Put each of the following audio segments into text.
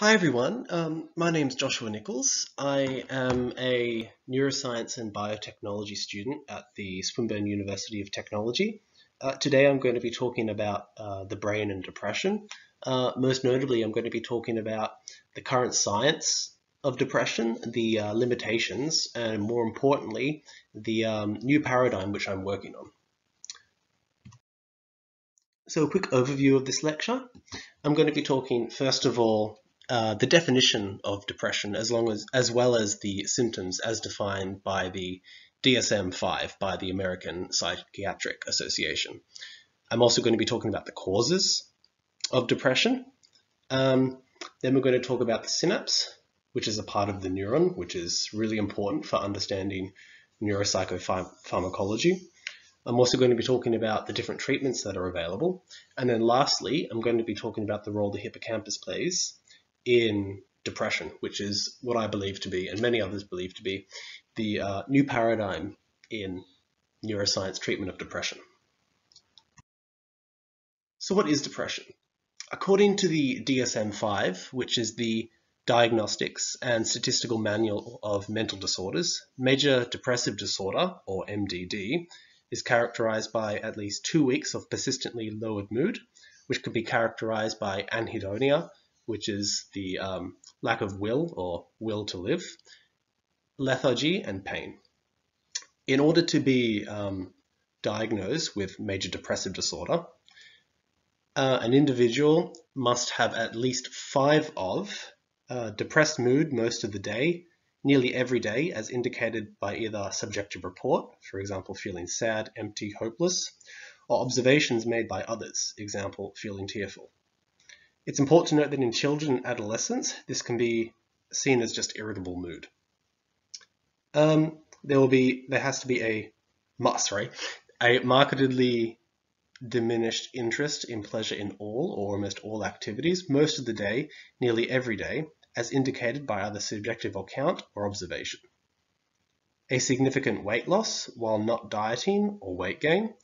Hi everyone, um, my name is Joshua Nichols. I am a neuroscience and biotechnology student at the Swinburne University of Technology. Uh, today I'm going to be talking about uh, the brain and depression. Uh, most notably, I'm going to be talking about the current science of depression, the uh, limitations, and more importantly, the um, new paradigm which I'm working on. So a quick overview of this lecture. I'm going to be talking first of all uh, the definition of depression as long as as well as the symptoms as defined by the DSM-5 by the American Psychiatric Association. I'm also going to be talking about the causes of depression. Um, then we're going to talk about the synapse, which is a part of the neuron, which is really important for understanding neuropsychopharmacology. I'm also going to be talking about the different treatments that are available. And then lastly, I'm going to be talking about the role the hippocampus plays in depression, which is what I believe to be, and many others believe to be, the uh, new paradigm in neuroscience treatment of depression. So what is depression? According to the DSM-5, which is the Diagnostics and Statistical Manual of Mental Disorders, major depressive disorder, or MDD, is characterized by at least two weeks of persistently lowered mood, which could be characterized by anhedonia, which is the um, lack of will or will to live, lethargy, and pain. In order to be um, diagnosed with major depressive disorder, uh, an individual must have at least five of uh, depressed mood most of the day, nearly every day, as indicated by either subjective report, for example, feeling sad, empty, hopeless, or observations made by others, example, feeling tearful. It's important to note that in children and adolescents, this can be seen as just irritable mood. Um, there will be, there has to be a must, right? A markedly diminished interest in pleasure in all or almost all activities, most of the day, nearly every day, as indicated by either subjective account or observation. A significant weight loss while not dieting or weight gain,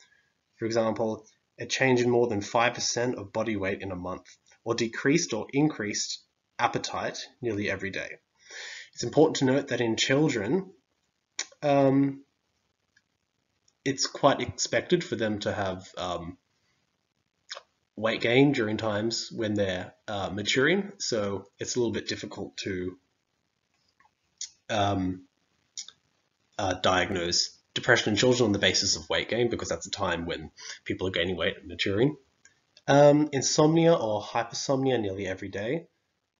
for example, a change in more than 5% of body weight in a month, or decreased or increased appetite nearly every day. It's important to note that in children, um, it's quite expected for them to have um, weight gain during times when they're uh, maturing, so it's a little bit difficult to um, uh, diagnose depression in children on the basis of weight gain because that's a time when people are gaining weight and maturing. Um, insomnia or hypersomnia nearly every day.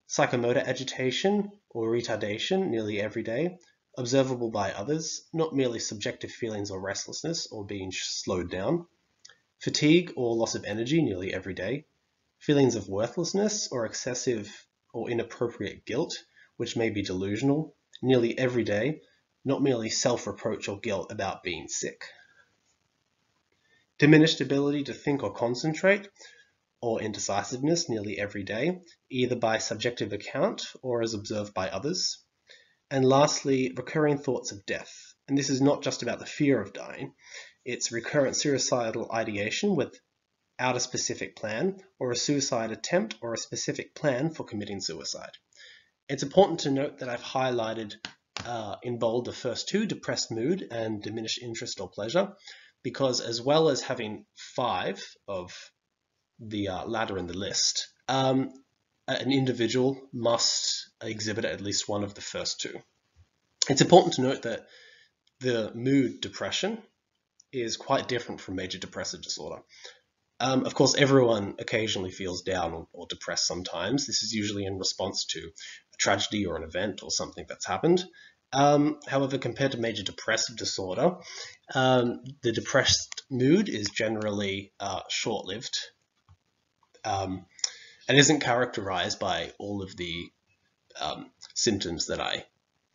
Psychomotor agitation or retardation nearly every day. Observable by others, not merely subjective feelings or restlessness or being slowed down. Fatigue or loss of energy nearly every day. Feelings of worthlessness or excessive or inappropriate guilt, which may be delusional, nearly every day, not merely self-reproach or guilt about being sick. Diminished ability to think or concentrate, or indecisiveness nearly every day, either by subjective account or as observed by others. And lastly, recurring thoughts of death. And this is not just about the fear of dying, it's recurrent suicidal ideation without a specific plan, or a suicide attempt or a specific plan for committing suicide. It's important to note that I've highlighted uh, in bold the first two, depressed mood and diminished interest or pleasure, because as well as having five of the uh, latter in the list, um, an individual must exhibit at least one of the first two. It's important to note that the mood depression is quite different from major depressive disorder. Um, of course, everyone occasionally feels down or, or, depressed sometimes. This is usually in response to a tragedy or an event or something that's happened. Um, however, compared to major depressive disorder, um, the depressed mood is generally uh, short-lived um, and isn't characterized by all of the um, symptoms that I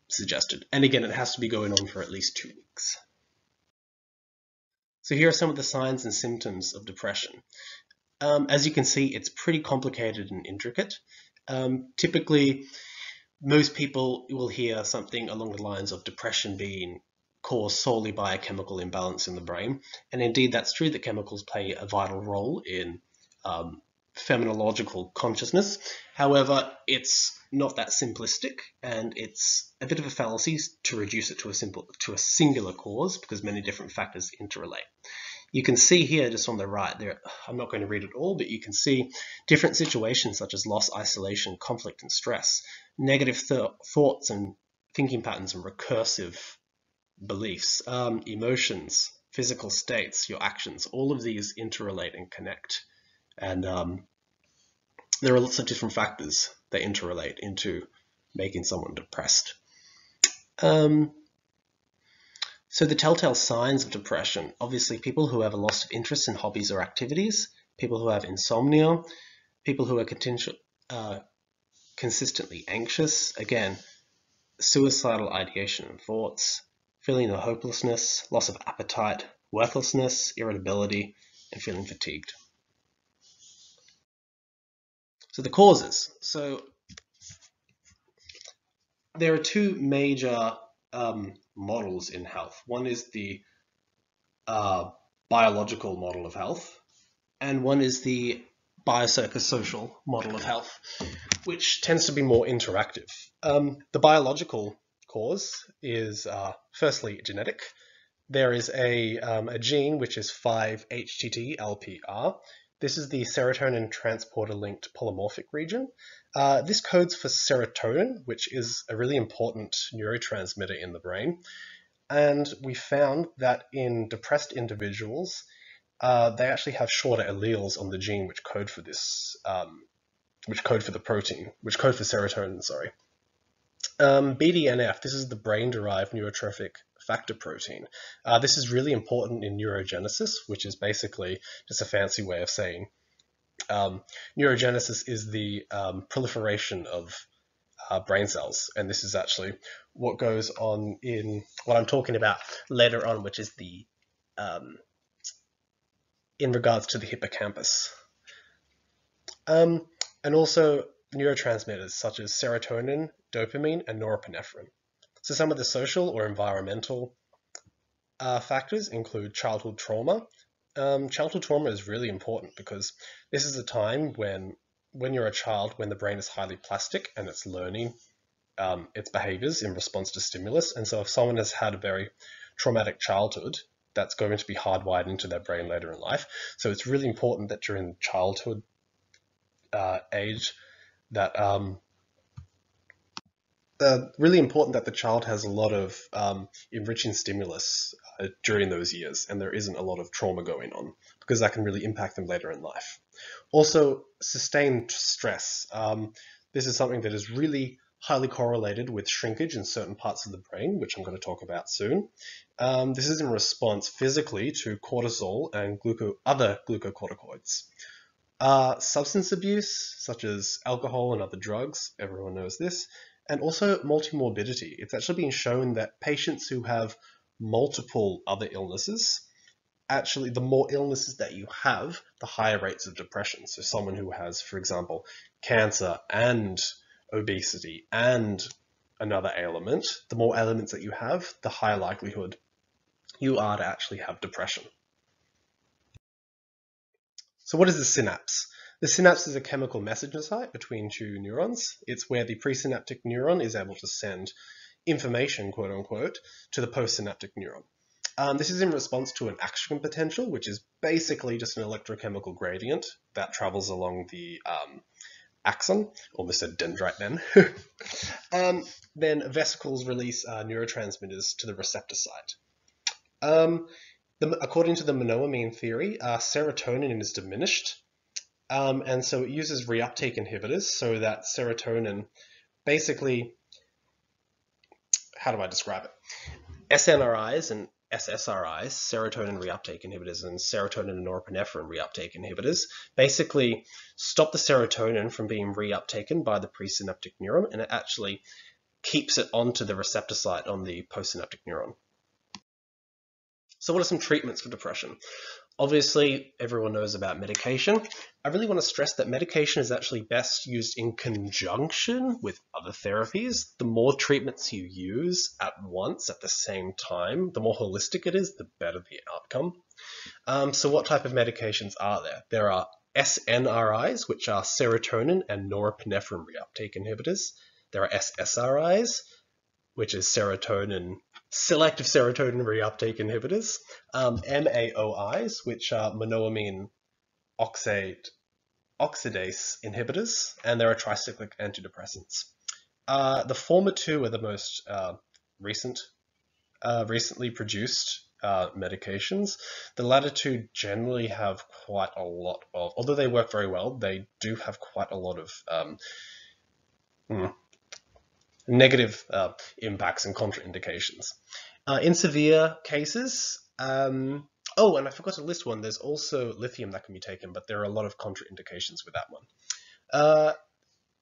suggested. And again, it has to be going on for at least two weeks. So here are some of the signs and symptoms of depression. Um, as you can see, it's pretty complicated and intricate. Um, typically, most people will hear something along the lines of depression being caused solely by a chemical imbalance in the brain. And indeed, that's true that chemicals play a vital role in um, phenomenological consciousness. However, it's not that simplistic, and it's a bit of a fallacy to reduce it to a simple to a singular cause because many different factors interrelate. You can see here, just on the right, there. I'm not going to read it all, but you can see different situations such as loss, isolation, conflict, and stress, negative th thoughts and thinking patterns, and recursive beliefs, um, emotions, physical states, your actions. All of these interrelate and connect, and um, there are lots of different factors that interrelate into making someone depressed. Um, so the telltale signs of depression, obviously people who have a loss of interest in hobbies or activities, people who have insomnia, people who are uh, consistently anxious, again, suicidal ideation and thoughts, feeling of hopelessness, loss of appetite, worthlessness, irritability, and feeling fatigued. So the causes. So there are two major um, models in health. One is the uh, biological model of health, and one is the biopsychosocial model of health, which tends to be more interactive. Um, the biological cause is uh, firstly genetic. There is a, um, a gene which is 5-HTT-LPR. This is the serotonin transporter linked polymorphic region. Uh, this codes for serotonin, which is a really important neurotransmitter in the brain. And we found that in depressed individuals, uh, they actually have shorter alleles on the gene which code for this, um, which code for the protein, which code for serotonin, sorry. Um, BDNF, this is the brain-derived neurotrophic factor protein. Uh, this is really important in neurogenesis, which is basically just a fancy way of saying um, neurogenesis is the um, proliferation of uh, brain cells, and this is actually what goes on in what I'm talking about later on, which is the um, in regards to the hippocampus. Um, and also neurotransmitters such as serotonin, dopamine, and norepinephrine. So some of the social or environmental uh, factors include childhood trauma, um, childhood trauma is really important because this is a time when, when you're a child, when the brain is highly plastic and it's learning um, its behaviors in response to stimulus. And so if someone has had a very traumatic childhood, that's going to be hardwired into their brain later in life. So it's really important that during childhood uh, age that um, uh, really important that the child has a lot of um, enriching stimulus uh, during those years and there isn't a lot of trauma going on because that can really impact them later in life. Also, sustained stress. Um, this is something that is really highly correlated with shrinkage in certain parts of the brain, which I'm going to talk about soon. Um, this is in response physically to cortisol and gluco other glucocorticoids. Uh, substance abuse, such as alcohol and other drugs, everyone knows this, and also multimorbidity. It's actually been shown that patients who have multiple other illnesses, actually the more illnesses that you have, the higher rates of depression. So someone who has, for example, cancer and obesity and another ailment, the more elements that you have, the higher likelihood you are to actually have depression. So what is the synapse? The synapse is a chemical messenger site between two neurons. It's where the presynaptic neuron is able to send information, quote unquote, to the postsynaptic neuron. Um, this is in response to an action potential, which is basically just an electrochemical gradient that travels along the um, axon, almost a dendrite then. um, then vesicles release uh, neurotransmitters to the receptor site. Um, the, according to the monoamine theory, uh, serotonin is diminished um, and so it uses reuptake inhibitors so that serotonin basically, how do I describe it? SNRIs and SSRIs, serotonin reuptake inhibitors, and serotonin and norepinephrine reuptake inhibitors, basically stop the serotonin from being reuptaken by the presynaptic neuron, and it actually keeps it onto the receptor site on the postsynaptic neuron. So what are some treatments for depression? Obviously, everyone knows about medication. I really want to stress that medication is actually best used in conjunction with other therapies. The more treatments you use at once at the same time, the more holistic it is, the better the outcome. Um, so what type of medications are there? There are SNRIs, which are serotonin and norepinephrine reuptake inhibitors. There are SSRIs, which is serotonin selective serotonin reuptake inhibitors, um, MAOIs, which are monoamine oxide oxidase inhibitors, and there are tricyclic antidepressants. Uh, the former two are the most uh, recent, uh, recently produced uh, medications. The latter two generally have quite a lot of, although they work very well, they do have quite a lot of um, hmm, negative uh, impacts and contraindications. Uh, in severe cases, um, oh, and I forgot to list one. There's also lithium that can be taken, but there are a lot of contraindications with that one. Uh,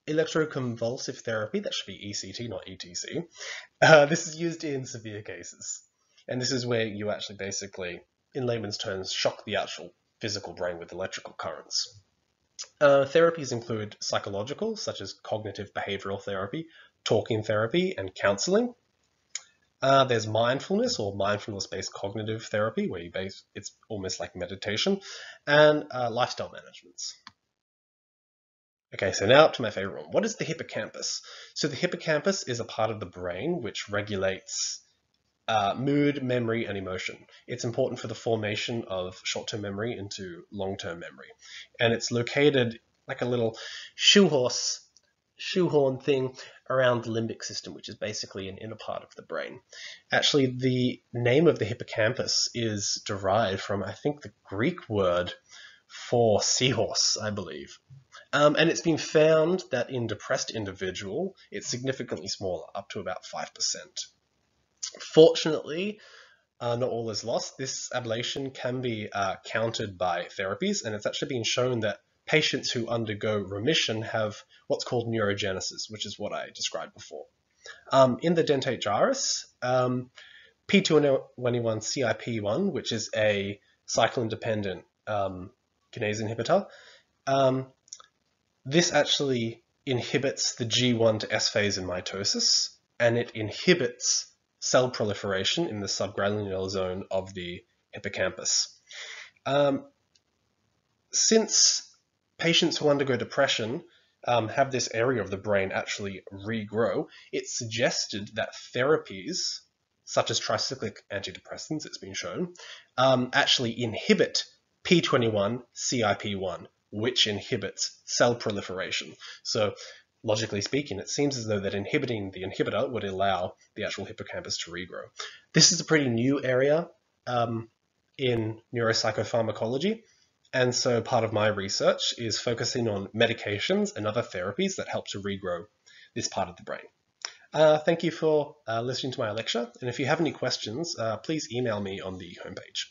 electroconvulsive therapy, that should be ECT, not ETC. Uh, this is used in severe cases. And this is where you actually basically, in layman's terms, shock the actual physical brain with electrical currents. Uh, therapies include psychological, such as cognitive behavioral therapy, talking therapy, and counseling. Uh, there's mindfulness or mindfulness-based cognitive therapy, where you base it's almost like meditation, and uh, lifestyle managements. Okay, so now up to my favorite one. What is the hippocampus? So the hippocampus is a part of the brain which regulates uh, mood, memory, and emotion. It's important for the formation of short-term memory into long-term memory. And it's located like a little shoehorse, shoehorn thing around the limbic system, which is basically an inner part of the brain. Actually, the name of the hippocampus is derived from, I think, the Greek word for seahorse, I believe. Um, and it's been found that in depressed individual, it's significantly smaller, up to about 5%. Fortunately, uh, not all is lost. This ablation can be uh, countered by therapies, and it's actually been shown that patients who undergo remission have what's called neurogenesis, which is what I described before. Um, in the dentate gyrus, um, P221CIP1, which is a cyclin-dependent um, kinase inhibitor, um, this actually inhibits the G1 to S phase in mitosis, and it inhibits cell proliferation in the subgranular zone of the hippocampus. Um, since patients who undergo depression um, have this area of the brain actually regrow, it's suggested that therapies, such as tricyclic antidepressants, it's been shown, um, actually inhibit P21 CIP1, which inhibits cell proliferation. So logically speaking, it seems as though that inhibiting the inhibitor would allow the actual hippocampus to regrow. This is a pretty new area um, in neuropsychopharmacology, and so part of my research is focusing on medications and other therapies that help to regrow this part of the brain. Uh, thank you for uh, listening to my lecture, and if you have any questions, uh, please email me on the homepage.